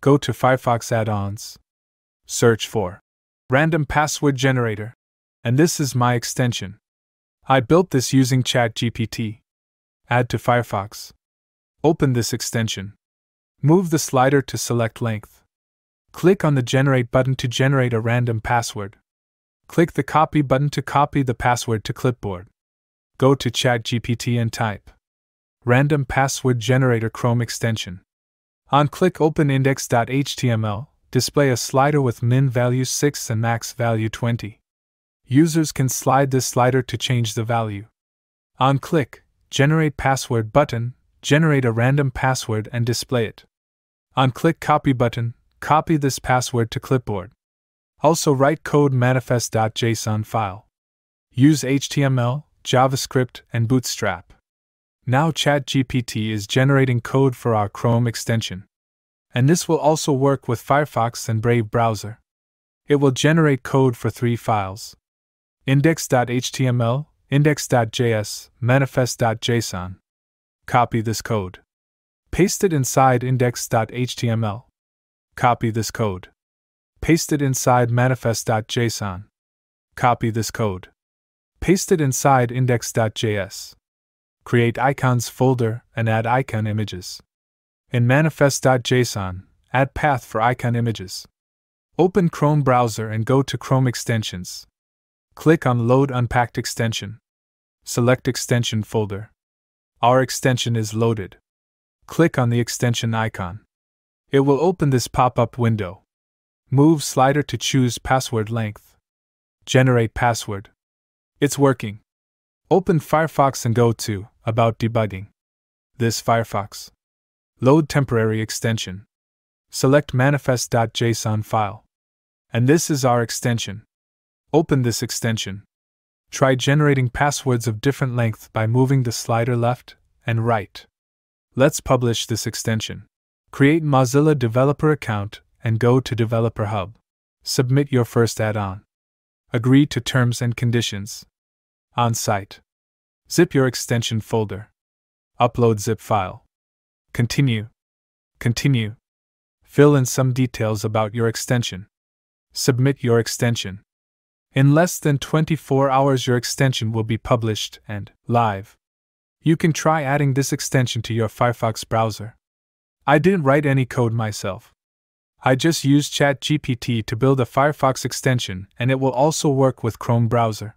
Go to Firefox add-ons. Search for Random Password Generator. And this is my extension. I built this using ChatGPT. Add to Firefox. Open this extension. Move the slider to select length. Click on the Generate button to generate a random password. Click the Copy button to copy the password to clipboard. Go to ChatGPT and type Random Password Generator Chrome extension. On click Open index.html, display a slider with min value 6 and max value 20. Users can slide this slider to change the value. On click Generate Password button, generate a random password and display it. On click Copy button, copy this password to clipboard. Also write code manifest.json file. Use HTML, JavaScript, and Bootstrap. Now ChatGPT is generating code for our Chrome extension. And this will also work with Firefox and Brave browser. It will generate code for three files index.html, index.js, manifest.json. Copy this code. Paste it inside index.html. Copy this code. Paste it inside manifest.json. Copy this code. Paste it inside index.js. Create icons folder and add icon images. In manifest.json, add path for icon images. Open Chrome browser and go to Chrome extensions. Click on Load Unpacked extension. Select extension folder. Our extension is loaded. Click on the extension icon. It will open this pop up window. Move slider to choose password length. Generate password. It's working. Open Firefox and go to About Debugging. This Firefox. Load temporary extension. Select manifest.json file. And this is our extension. Open this extension. Try generating passwords of different length by moving the slider left and right. Let's publish this extension. Create Mozilla developer account and go to Developer Hub. Submit your first add on. Agree to terms and conditions. On site. Zip your extension folder. Upload zip file. Continue. Continue. Fill in some details about your extension. Submit your extension. In less than 24 hours, your extension will be published and live. You can try adding this extension to your Firefox browser. I didn't write any code myself. I just used ChatGPT to build a Firefox extension, and it will also work with Chrome browser.